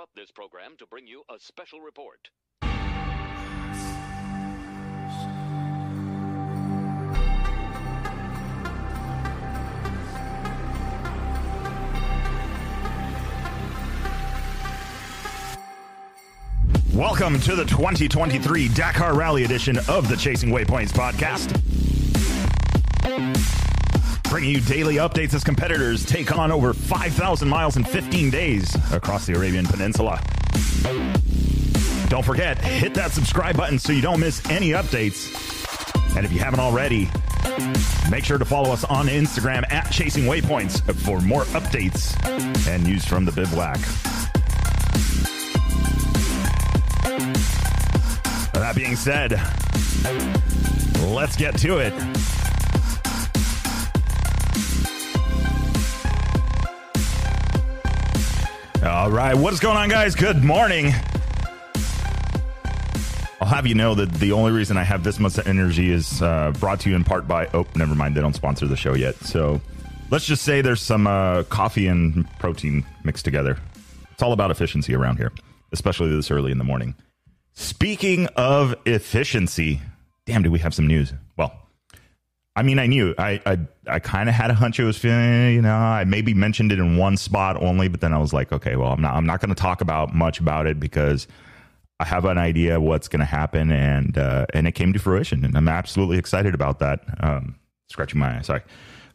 interrupt this program to bring you a special report. Welcome to the 2023 Dakar Rally edition of the Chasing Waypoints podcast. Bringing you daily updates as competitors take on over 5,000 miles in 15 days across the Arabian Peninsula. Don't forget, hit that subscribe button so you don't miss any updates. And if you haven't already, make sure to follow us on Instagram at Chasing Waypoints for more updates and news from the bivouac. That being said, let's get to it. All right, what's going on, guys? Good morning. I'll have you know that the only reason I have this much energy is uh, brought to you in part by. Oh, never mind. They don't sponsor the show yet. So let's just say there's some uh, coffee and protein mixed together. It's all about efficiency around here, especially this early in the morning. Speaking of efficiency, damn, do we have some news? Well, I mean, I knew I I, I kind of had a hunch it was feeling, you know, I maybe mentioned it in one spot only, but then I was like, okay, well, I'm not I'm not going to talk about much about it because I have an idea what's going to happen, and uh, and it came to fruition, and I'm absolutely excited about that. Um, scratching my eye, sorry.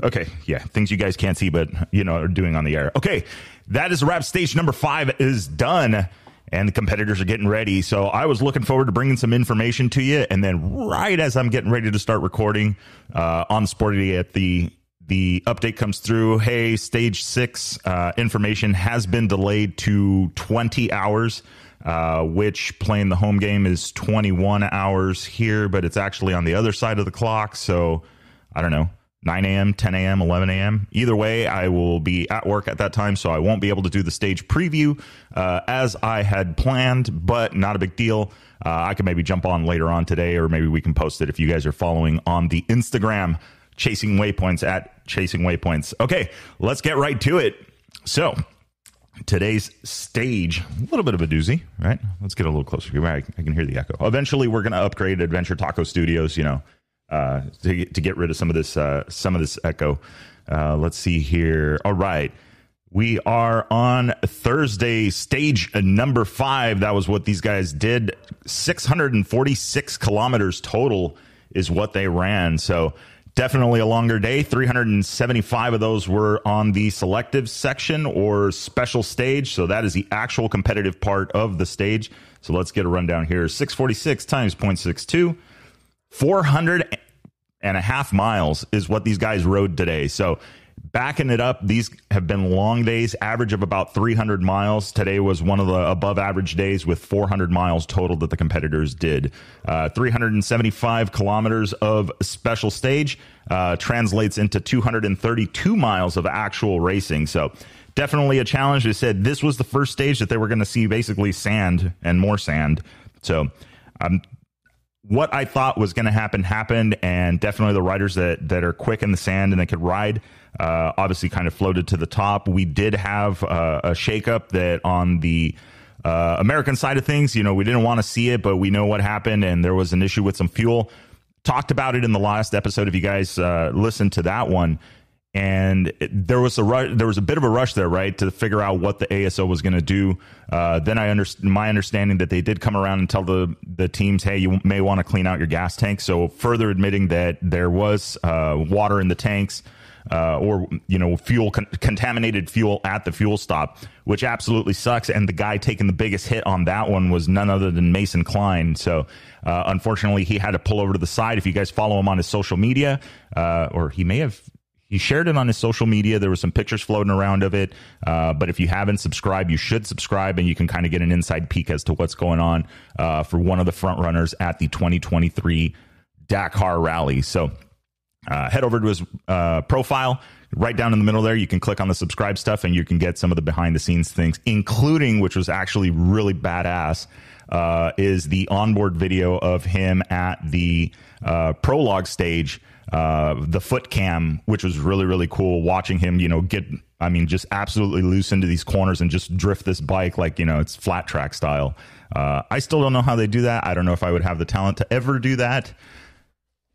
Okay, yeah, things you guys can't see, but you know, are doing on the air. Okay, that is a wrap. Stage number five is done and the competitors are getting ready. So I was looking forward to bringing some information to you. And then right as I'm getting ready to start recording uh, on Sportity the the update comes through. Hey, stage six uh, information has been delayed to 20 hours, uh, which playing the home game is 21 hours here, but it's actually on the other side of the clock. So I don't know. 9 a.m., 10 a.m., 11 a.m. Either way, I will be at work at that time, so I won't be able to do the stage preview uh, as I had planned, but not a big deal. Uh, I can maybe jump on later on today, or maybe we can post it if you guys are following on the Instagram, Chasing Waypoints at Chasing Waypoints. Okay, let's get right to it. So, today's stage, a little bit of a doozy, right? Let's get a little closer. I, I can hear the echo. Eventually, we're going to upgrade Adventure Taco Studios, you know uh, to, get, to get rid of some of this uh, some of this echo. Uh, let's see here. All right. We are on Thursday, stage number five. That was what these guys did. 646 kilometers total is what they ran. So definitely a longer day. 375 of those were on the selective section or special stage. So that is the actual competitive part of the stage. So let's get a rundown here. 646 times 0.62 400 and a half miles is what these guys rode today. So backing it up, these have been long days, average of about 300 miles. Today was one of the above average days with 400 miles total that the competitors did. Uh, 375 kilometers of special stage uh, translates into 232 miles of actual racing. So definitely a challenge. They said this was the first stage that they were going to see basically sand and more sand. So I'm what I thought was going to happen happened, and definitely the riders that that are quick in the sand and they could ride, uh, obviously kind of floated to the top. We did have uh, a shakeup that on the uh, American side of things, you know, we didn't want to see it, but we know what happened, and there was an issue with some fuel. Talked about it in the last episode. If you guys uh, listened to that one, and it, there was a there was a bit of a rush there, right, to figure out what the ASO was going to do. Uh, then I understand my understanding that they did come around and tell the the teams, hey, you may want to clean out your gas tank. So further admitting that there was uh, water in the tanks. Uh, or you know fuel con- contaminated fuel at the fuel stop, which absolutely sucks. And the guy taking the biggest hit on that one was none other than Mason Klein. So uh, unfortunately, he had to pull over to the side. If you guys follow him on his social media, uh, or he may have he shared it on his social media. There were some pictures floating around of it. Uh, but if you haven't subscribed, you should subscribe, and you can kind of get an inside peek as to what's going on uh, for one of the front runners at the 2023 Dakar Rally. So uh, head over to his uh, profile. Right down in the middle there, you can click on the subscribe stuff, and you can get some of the behind the scenes things, including which was actually really badass. Uh, is the onboard video of him at the uh, prologue stage uh, the foot cam, which was really really cool. Watching him, you know, get I mean, just absolutely loose into these corners and just drift this bike like you know it's flat track style. Uh, I still don't know how they do that. I don't know if I would have the talent to ever do that.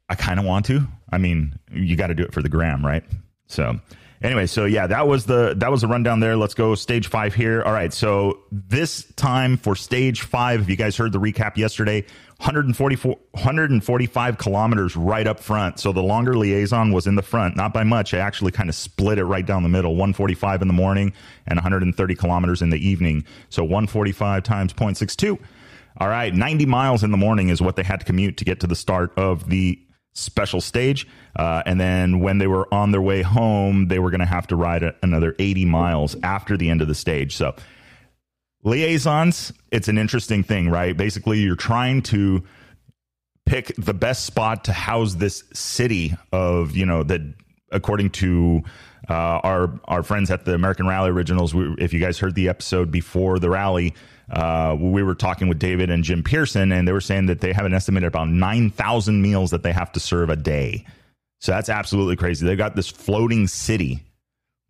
I kind of want to. I mean, you got to do it for the gram, right? So, anyway, so yeah, that was the that was the rundown there. Let's go stage five here. All right, so this time for stage five, if you guys heard the recap yesterday, 144, 145 kilometers right up front. So the longer liaison was in the front, not by much. I actually kind of split it right down the middle 145 in the morning and 130 kilometers in the evening. So 145 times 0.62. All right, 90 miles in the morning is what they had to commute to get to the start of the special stage. Uh, and then when they were on their way home, they were going to have to ride another 80 miles after the end of the stage. So liaisons, it's an interesting thing, right? Basically, you're trying to pick the best spot to house this city of, you know, that according to uh, our our friends at the American Rally Originals, we, if you guys heard the episode before the rally, uh, we were talking with David and Jim Pearson, and they were saying that they have an estimated about 9,000 meals that they have to serve a day. So that's absolutely crazy. They've got this floating city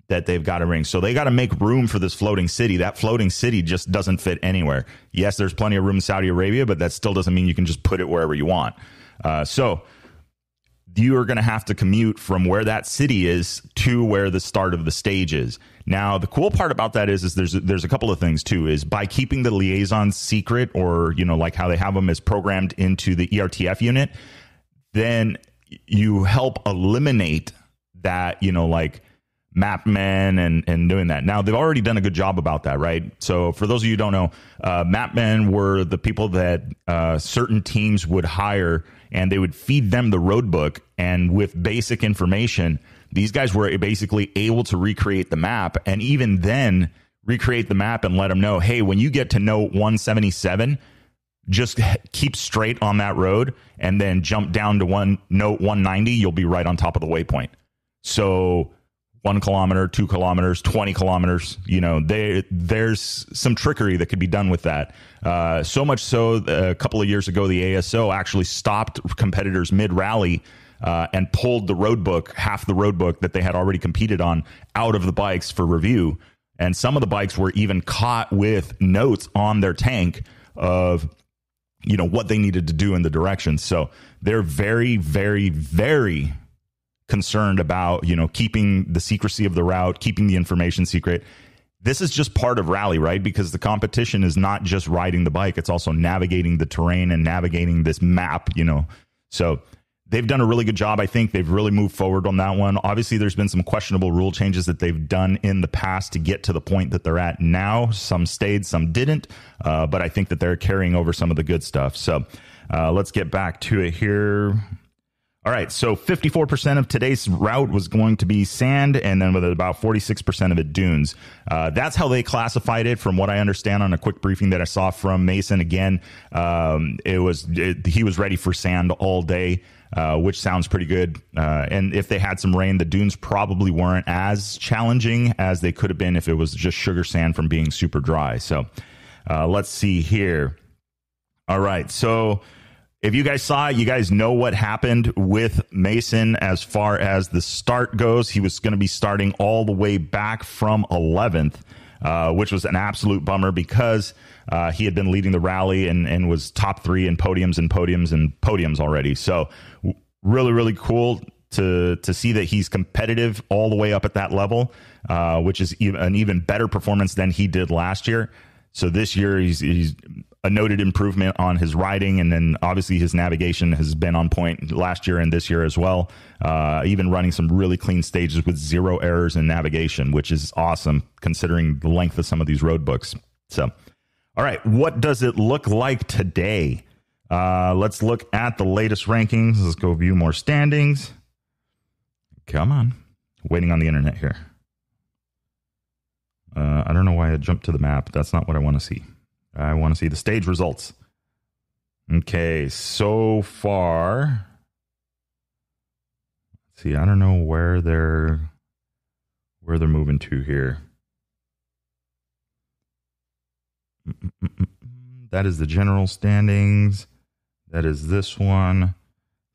that they've got to ring. So they got to make room for this floating city. That floating city just doesn't fit anywhere. Yes, there's plenty of room in Saudi Arabia, but that still doesn't mean you can just put it wherever you want. Uh, so you are going to have to commute from where that city is to where the start of the stage is. Now, the cool part about that is, is there's there's a couple of things too. Is by keeping the liaison secret, or you know, like how they have them as programmed into the ERTF unit, then you help eliminate that you know like map men and and doing that. Now they've already done a good job about that, right? So for those of you who don't know, uh, map men were the people that uh, certain teams would hire and they would feed them the road book and with basic information these guys were basically able to recreate the map and even then recreate the map and let them know hey when you get to note 177 just keep straight on that road and then jump down to one note 190 you'll be right on top of the waypoint. So one kilometer, two kilometers, 20 kilometers. You know, they, there's some trickery that could be done with that. Uh, so much so, uh, a couple of years ago, the ASO actually stopped competitors mid rally uh, and pulled the road book, half the road book that they had already competed on, out of the bikes for review. And some of the bikes were even caught with notes on their tank of, you know, what they needed to do in the direction. So they're very, very, very concerned about you know keeping the secrecy of the route, keeping the information secret. This is just part of rally, right? Because the competition is not just riding the bike; it's also navigating the terrain and navigating this map. You know, so they've done a really good job. I think they've really moved forward on that one. Obviously, there's been some questionable rule changes that they've done in the past to get to the point that they're at now. Some stayed, some didn't, uh, but I think that they're carrying over some of the good stuff. So uh, let's get back to it here. All right, so 54% of today's route was going to be sand, and then with about 46% of it dunes. Uh, that's how they classified it, from what I understand on a quick briefing that I saw from Mason. Again, um, it was it, he was ready for sand all day, uh, which sounds pretty good. Uh, and if they had some rain, the dunes probably weren't as challenging as they could have been if it was just sugar sand from being super dry. So uh, let's see here. All right, so if you guys saw it, you guys know what happened with Mason as far as the start goes. He was going to be starting all the way back from 11th, uh, which was an absolute bummer because uh, he had been leading the rally and, and was top three in podiums and podiums and podiums already. So, really, really cool to to see that he's competitive all the way up at that level, uh, which is an even better performance than he did last year. So this year he's he's a noted improvement on his riding, and then obviously his navigation has been on point last year and this year as well. Uh, even running some really clean stages with zero errors in navigation, which is awesome considering the length of some of these road books. So, all right, what does it look like today? Uh, let's look at the latest rankings. Let's go view more standings. Come on, waiting on the internet here. Uh, I don't know why I jumped to the map. That's not what I want to see. I want to see the stage results. Okay, so far. Let's see, I don't know where they're where they're moving to here. That is the general standings. That is this one.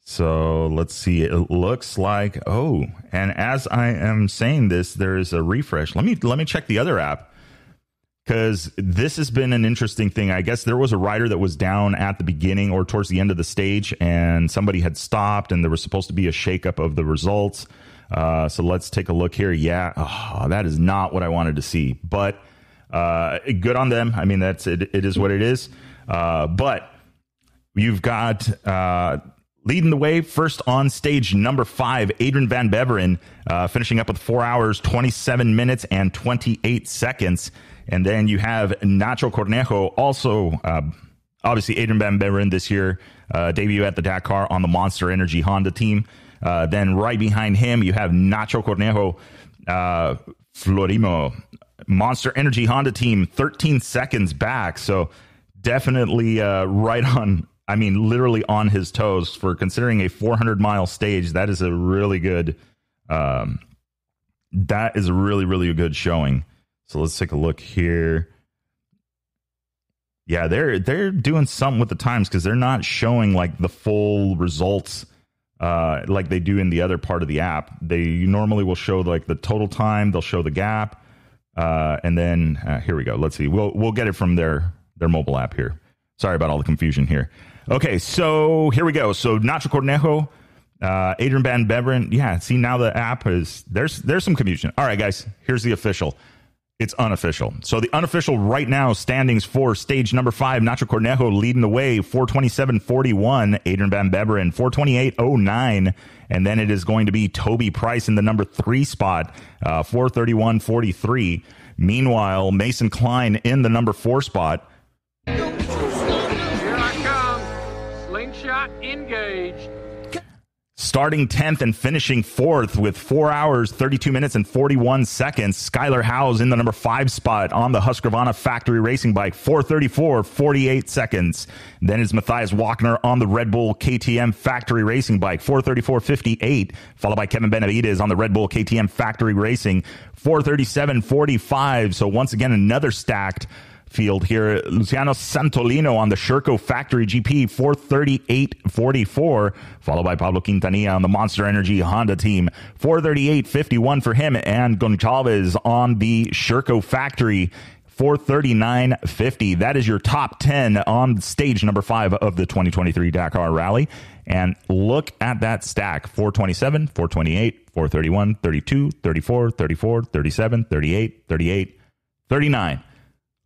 So let's see. It looks like oh, and as I am saying this, there is a refresh. Let me let me check the other app because this has been an interesting thing. I guess there was a rider that was down at the beginning or towards the end of the stage, and somebody had stopped, and there was supposed to be a shakeup of the results. Uh, so let's take a look here. Yeah, oh, that is not what I wanted to see, but uh, good on them. I mean, that's it. It is what it is. Uh, but you've got uh, leading the way first on stage number five, Adrien Van Beveren, uh, finishing up with four hours, 27 minutes, and 28 seconds. And then you have Nacho Cornejo, also uh, obviously Adrien Van Beveren this year, uh, debut at the Dakar on the Monster Energy Honda team. Uh, then right behind him, you have Nacho Cornejo, uh, Florimo, Monster Energy Honda team, 13 seconds back. So definitely uh, right on I mean, literally on his toes for considering a 400 mile stage. That is a really good. Um, that is a really really good showing. So let's take a look here. Yeah, they're they're doing something with the times because they're not showing like the full results uh, like they do in the other part of the app. They normally will show like the total time. They'll show the gap, uh, and then uh, here we go. Let's see. We'll we'll get it from their their mobile app here. Sorry about all the confusion here. Okay, so here we go. So Nacho Cornejo, uh, Adrien Van Beveren. Yeah, see now the app is there's there's some confusion. All right, guys, here's the official. It's unofficial. So the unofficial right now standings for stage number five, Nacho Cornejo leading the way, 427.41. Adrien Van Beveren, 428.09. And then it is going to be Toby Price in the number three spot, uh, 431.43. Meanwhile, Mason Klein in the number four spot, engaged. Starting 10th and finishing fourth with four hours, 32 minutes, and 41 seconds. Skyler Howes in the number five spot on the Husqvarna factory racing bike, 434, 48 seconds. Then is Matthias Walkner on the Red Bull KTM factory racing bike, 434, 58, followed by Kevin Benavides on the Red Bull KTM factory racing, 437, 45. So once again, another stacked field here. Luciano Santolino on the Sherco Factory GP 438.44, followed by Pablo Quintanilla on the Monster Energy Honda team 438.51 for him, and Goncalves on the Sherco Factory 439.50. That is your top 10 on stage number five of the 2023 Dakar Rally. And look at that stack 427, 428, 431, 32, 34, 34, 37, 38, 38, 39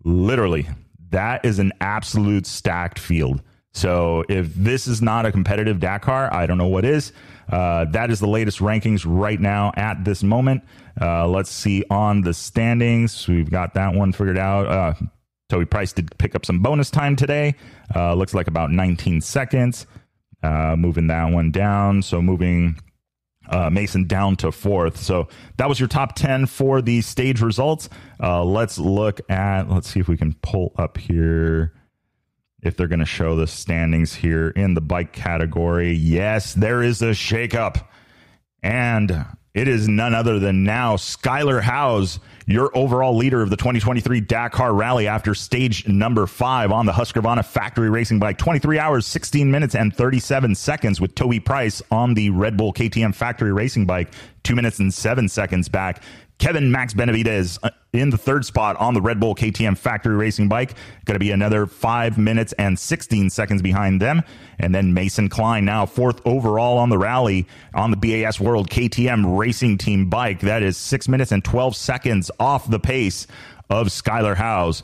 literally, that is an absolute stacked field. So if this is not a competitive Dakar, I don't know what is. Uh, that is the latest rankings right now at this moment. Uh, let's see on the standings. We've got that one figured out. Uh, Toby Price did pick up some bonus time today. Uh, looks like about 19 seconds. Uh, moving that one down. So moving uh, Mason down to fourth. So that was your top 10 for the stage results. Uh, let's look at, let's see if we can pull up here if they're going to show the standings here in the bike category. Yes, there is a shakeup. And it is none other than now Skyler Howes, your overall leader of the 2023 Dakar Rally after stage number five on the Husqvarna factory racing bike. 23 hours, 16 minutes, and 37 seconds with Toby Price on the Red Bull KTM factory racing bike. Two minutes and seven seconds back. Kevin Max Benavides uh, in the third spot on the Red Bull KTM factory racing bike. Going to be another five minutes and 16 seconds behind them. And then Mason Klein now fourth overall on the rally on the BAS World KTM racing team bike. That is six minutes and 12 seconds off the pace of Skyler Howes.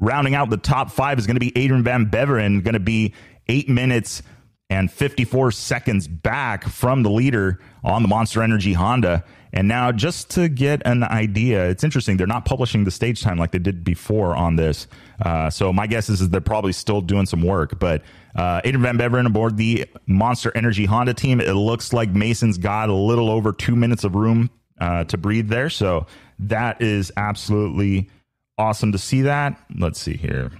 Rounding out the top five is going to be Adrien Van Beveren, going to be eight minutes and 54 seconds back from the leader on the Monster Energy Honda. And now, just to get an idea, it's interesting. They're not publishing the stage time like they did before on this. Uh, so my guess is, is they're probably still doing some work. But uh, Adrien Van Beveren aboard the Monster Energy Honda team. It looks like Mason's got a little over two minutes of room uh, to breathe there. So that is absolutely awesome to see that. Let's see here.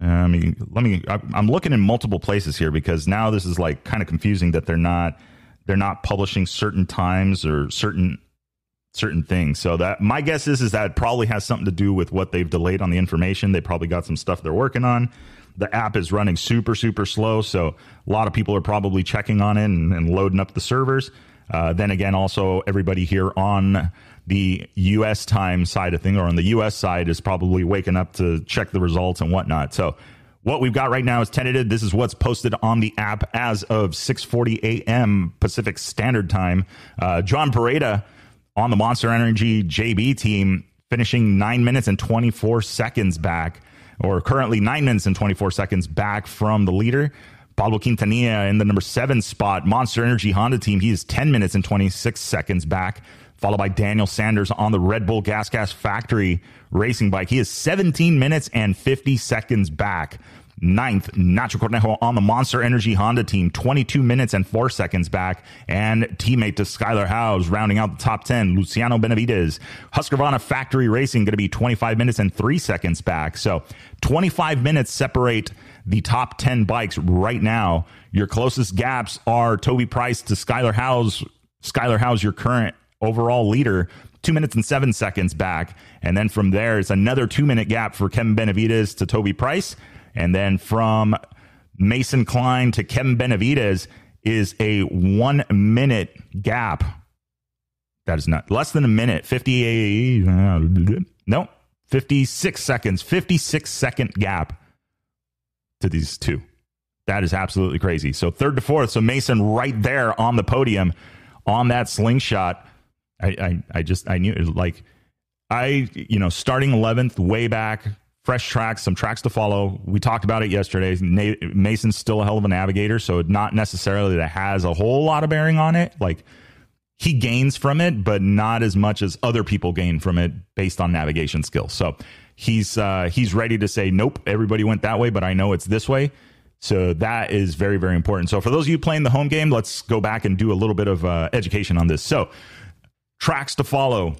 I mean, let me. I'm looking in multiple places here because now this is like kind of confusing that they're not they're not publishing certain times or certain certain things. So that my guess is is that it probably has something to do with what they've delayed on the information. They probably got some stuff they're working on. The app is running super super slow, so a lot of people are probably checking on it and, and loading up the servers. Uh, then again, also everybody here on the U.S. time side of thing, or on the U.S. side, is probably waking up to check the results and whatnot. So what we've got right now is tentative. This is what's posted on the app as of 6:40 a.m. Pacific Standard Time. Uh, Joan Barreda on the Monster Energy JB team, finishing nine minutes and 24 seconds back, or currently nine minutes and 24 seconds back from the leader. Pablo Quintanilla in the number seven spot. Monster Energy Honda team, he is 10 minutes and 26 seconds back, followed by Daniel Sanders on the Red Bull Gas Gas Factory racing bike. He is 17 minutes and 50 seconds back. Ninth, Nacho Cornejo on the Monster Energy Honda team, 22 minutes and 4 seconds back. And teammate to Skyler Howes, rounding out the top 10, Luciano Benavides. Husqvarna Factory Racing going to be 25 minutes and 3 seconds back. So 25 minutes separate the top 10 bikes right now. Your closest gaps are Toby Price to Skyler Howes. Skyler Howes, your current overall leader, two minutes and seven seconds back. And then from there, it's another two minute gap for Kevin Benavides to Toby Price. And then from Mason Klein to Kevin Benavides is a one minute gap. That is not less than a minute. 58, uh, no, 56 seconds, 56 second gap to these two. That is absolutely crazy. So third to fourth. So Mason right there on the podium on that slingshot. I, I, I just, I knew like, I, you know, starting 11th way back, fresh tracks, some tracks to follow. We talked about it yesterday. Mason's still a hell of a navigator, so not necessarily that has a whole lot of bearing on it. Like he gains from it, but not as much as other people gain from it based on navigation skills. So he's uh, he's ready to say, nope, everybody went that way, but I know it's this way. So that is very very important. So for those of you playing the home game, let's go back and do a little bit of uh, education on this. So tracks to follow.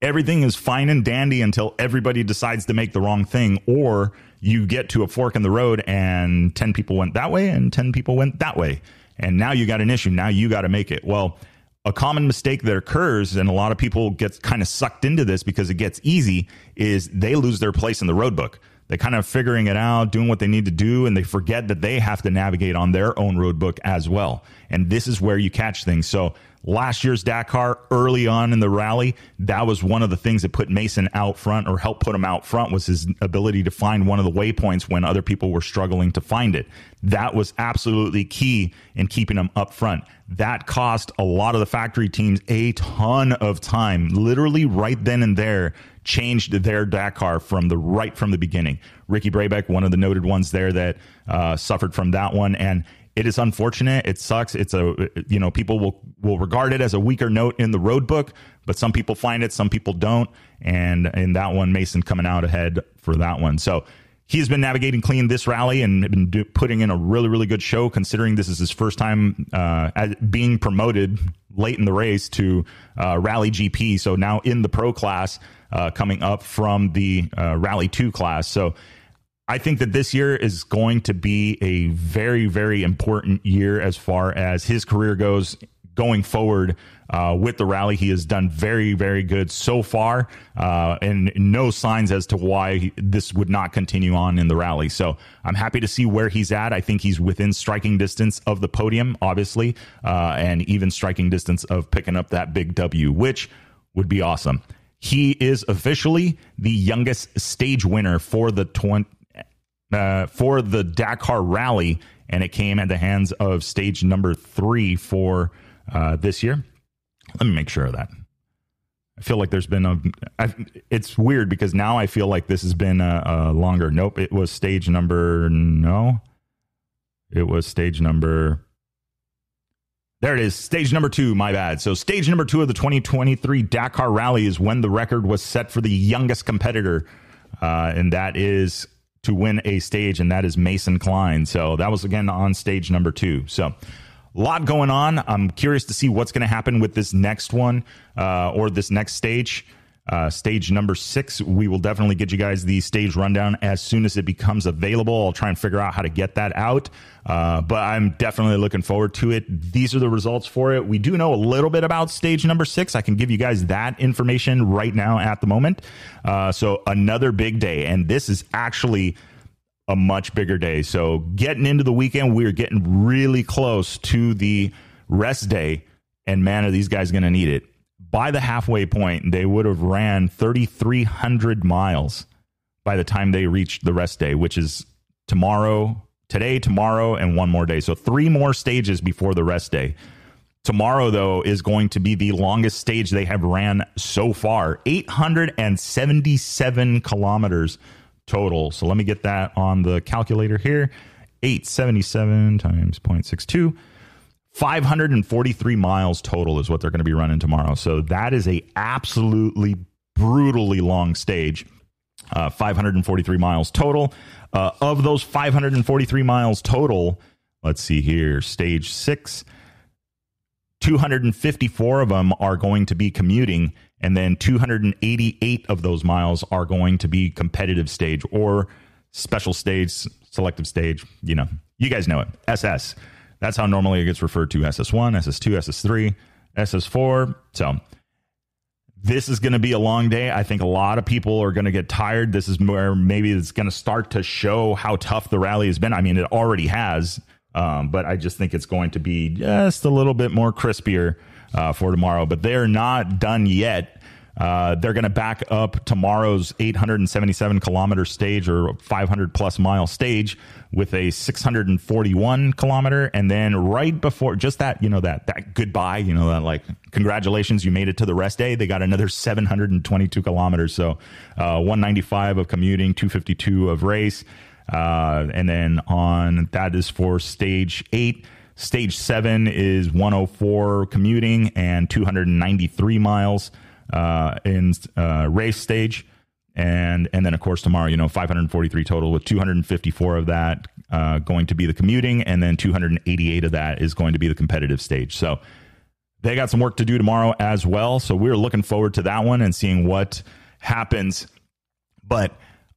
Everything is fine and dandy until everybody decides to make the wrong thing or you get to a fork in the road and 10 people went that way and 10 people went that way. And now you got an issue. Now you got to make it. Well a common mistake that occurs and a lot of people get kind of sucked into this because it gets easy is they lose their place in the road book. They're kind of figuring it out doing what they need to do and they forget that they have to navigate on their own road book as well. And this is where you catch things. So last year's Dakar early on in the rally, that was one of the things that put Mason out front or helped put him out front was his ability to find one of the waypoints when other people were struggling to find it. That was absolutely key in keeping him up front. That cost a lot of the factory teams a ton of time, literally right then and there changed their Dakar from the right from the beginning. Ricky Brabec, one of the noted ones there that uh, suffered from that one, and it is unfortunate. It sucks. It's a you know people will will regard it as a weaker note in the road book, but some people find it, some people don't. And in that one, Mason coming out ahead for that one. So he's been navigating clean this rally and been do, putting in a really really good show. Considering this is his first time uh, being promoted late in the race to uh, Rally GP, so now in the pro class, uh, coming up from the uh, Rally Two class. So I think that this year is going to be a very, very important year as far as his career goes going forward uh, with the rally. He has done very, very good so far, uh, and no signs as to why this would not continue on in the rally. So I'm happy to see where he's at. I think he's within striking distance of the podium, obviously, uh, and even striking distance of picking up that big W, which would be awesome. He is officially the youngest stage winner for the 20 uh, for the Dakar Rally, and it came at the hands of stage number three for uh, this year. Let me make sure of that. I feel like there's been a. I, it's weird because now I feel like this has been a, a longer. Nope, it was stage number. No, it was stage number. There it is, stage number two. My bad. So, stage number two of the 2023 Dakar Rally is when the record was set for the youngest competitor, uh, and that is to win a stage, and that is Mason Klein. So that was again on stage number two. So a lot going on. I'm curious to see what's going to happen with this next one uh, or this next stage. Uh, stage number six. We will definitely get you guys the stage rundown as soon as it becomes available. I'll try and figure out how to get that out. Uh, but I'm definitely looking forward to it. These are the results for it. We do know a little bit about stage number six. I can give you guys that information right now at the moment. Uh, so another big day. And this is actually a much bigger day. So getting into the weekend, we're getting really close to the rest day. And man, are these guys going to need it by the halfway point, they would have ran 3,300 miles by the time they reached the rest day, which is tomorrow, today, tomorrow, and one more day. So three more stages before the rest day. Tomorrow, though, is going to be the longest stage they have ran so far 877 kilometers total. So let me get that on the calculator here 877 times 0.62 543 miles total is what they're going to be running tomorrow. So that is a absolutely brutally long stage. Uh, 543 miles total. Uh, of those 543 miles total, let's see here, stage six, 254 of them are going to be commuting, and then 288 of those miles are going to be competitive stage or special stage, selective stage. You know, you guys know it, SS. That's how normally it gets referred to SS1, SS2, SS3, SS4. So this is going to be a long day. I think a lot of people are going to get tired. This is where maybe it's going to start to show how tough the rally has been. I mean, it already has, um, but I just think it's going to be just a little bit more crispier uh, for tomorrow. But they're not done yet. Uh, they're going to back up tomorrow's 877 kilometer stage or 500 plus mile stage with a 641 kilometer, and then right before just that, you know that that goodbye, you know that like congratulations, you made it to the rest day. They got another 722 kilometers, so uh, 195 of commuting, 252 of race, uh, and then on that is for stage eight. Stage seven is 104 commuting and 293 miles in uh, race stage. And, and then of course tomorrow, you know, 543 total with 254 of that uh, going to be the commuting, and then 288 of that is going to be the competitive stage. So they got some work to do tomorrow as well. So we're looking forward to that one and seeing what happens. But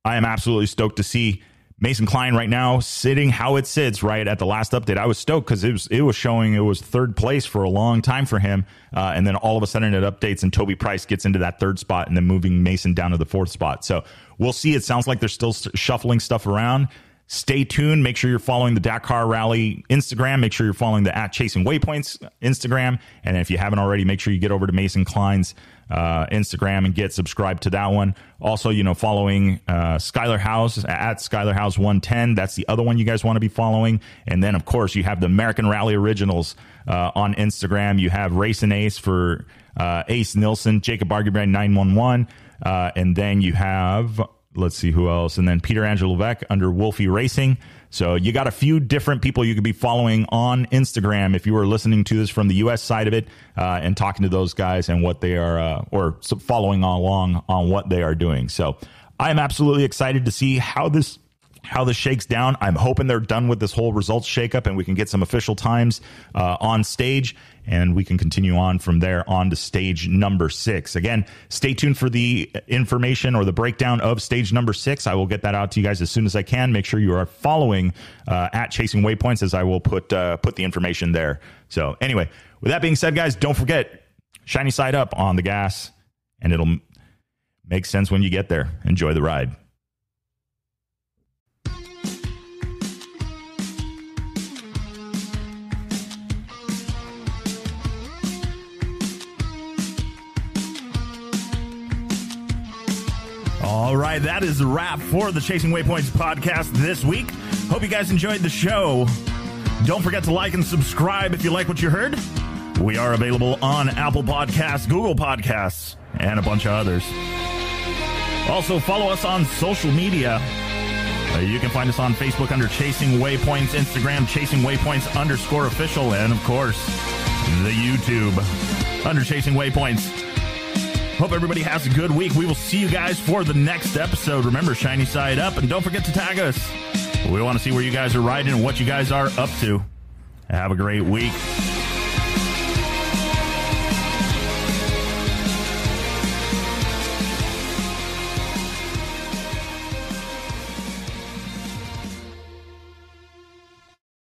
I am absolutely stoked to see Mason Klein right now sitting how it sits right at the last update. I was stoked because it was it was showing it was third place for a long time for him, uh, and then all of a sudden it updates and Toby Price gets into that third spot and then moving Mason down to the fourth spot. So we'll see. It sounds like they're still shuffling stuff around. Stay tuned. Make sure you're following the Dakar Rally Instagram. Make sure you're following the at Chasing Waypoints Instagram. And if you haven't already, make sure you get over to Mason Klein's uh, Instagram and get subscribed to that one. Also, you know, following uh, Skyler Howes at Skyler Howes 110. That's the other one you guys want to be following. And then, of course, you have the American Rally Originals uh, on Instagram. You have Race and Ace for uh, Ace Nilsson, Jacob Argubright 911. Uh, and then you have let's see who else, and then Peter Angelo Vec under Wolfie Racing. So you got a few different people you could be following on Instagram if you were listening to this from the U.S. side of it uh, and talking to those guys and what they are, uh, or following along on what they are doing. So I'm absolutely excited to see how this how this shakes down. I'm hoping they're done with this whole results shakeup and we can get some official times uh, on stage and we can continue on from there on to stage number six. Again, stay tuned for the information or the breakdown of stage number six. I will get that out to you guys as soon as I can. Make sure you are following uh, at Chasing Waypoints as I will put uh, put the information there. So anyway, with that being said, guys, don't forget shiny side up on the gas, and it'll make sense when you get there. Enjoy the ride. All right, that is the wrap for the Chasing Waypoints podcast this week. Hope you guys enjoyed the show. Don't forget to like and subscribe if you like what you heard. We are available on Apple Podcasts, Google Podcasts, and a bunch of others. Also, follow us on social media. Uh, you can find us on Facebook under Chasing Waypoints, Instagram Chasing Waypoints underscore official, and of course, the YouTube under Chasing Waypoints. Hope everybody has a good week. We will see you guys for the next episode. Remember, shiny side up, and don't forget to tag us. We want to see where you guys are riding and what you guys are up to. Have a great week.